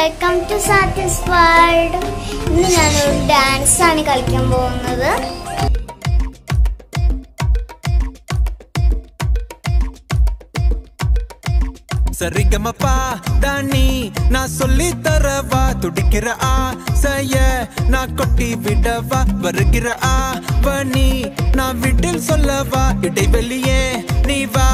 To satisfied ഇന്ന് ഞാനൊരു dance ആണ് കളിക്കാൻ പോകുന്നത് சரிகமப்பா தானி நான் சொல்லி தரவா துடிக்கிற ஆசைய நான் கொட்டி விடவா வருகிற ஆவணி நான் வீட்டில் சொல்லவா இடைவெளியே நீ வா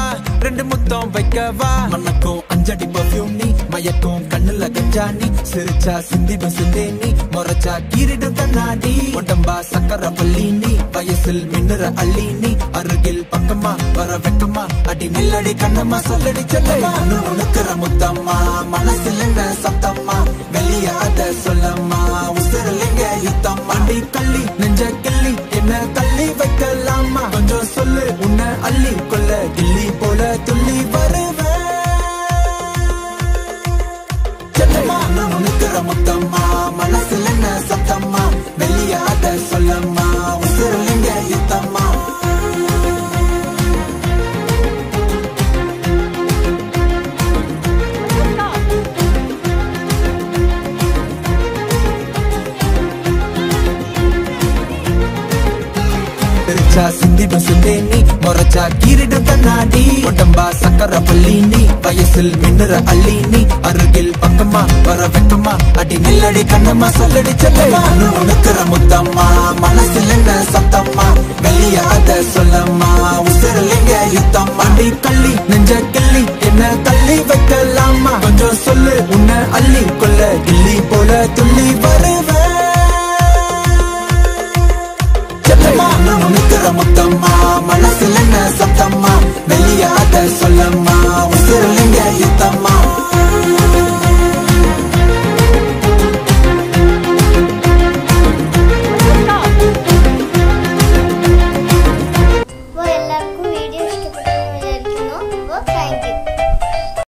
ரெண்டு முத்தம் வைக்கவா மனக்கும் அஞ்சடி பர்ஃபியூம் நீ மயக்கும் கண்ணுல கஞ்சா நீ சிரிச்சா சிந்தி பசுந்தே நீ முறைச்சா கீரிடும் தன்னாடி உடம்பா சக்கர பள்ளி நீ வயசில் மின்னுற அள்ளி நீ அருகில் பக்கமா வர வெக்கமா அடி நில்லடி கண்ணம்மா சொல்லடி செல்லமா உனக்குற முத்தம்மா மனசில் என்ன சத்தம்மா? வெளிய அத சொல்லம்மா உசிரலிங்க யுத்தம் அடி கள்ளி நெஞ்ச கிள்ளி என்ன தள்ளி வைக்கலாமா கொஞ்சம் சொல்லு உன்னை அள்ளி கொள்ள கிள்ளி போல துள்ளி. பெருச்சா சிந்திடும் சிந்தேனி நீ முறைச்சா கீரிடும் கண்ணாடி. உடம்பா சக்கர பள்ளி வயசில் மின்னுற அள்ளி அருகில் பக்கமா வர வெக்கமா அடி நில்லடி கண்ணம்மா சொல்லடி செல்லமா உனக்குற முத்தம்மா மனசில் என்ன சத்தம்மா? வெளிய அத சொல்லம்மா. உசிரலிங்க யுத்தம்? அடி கள்ளி நெஞ்ச கிள்ளி என்ன தள்ளி வைக்கலாமா கொஞ்சம் சொல்லு உன்னை அள்ளி கொள்ள கிள்ளி போல துள்ளி வருவேன் மொத்த மொத்தமா மனசுல என்ன சத்தம்மா? வெளியாத சொல்லம்மா உசுரலிங்க யுத்தம்மா. Thank you.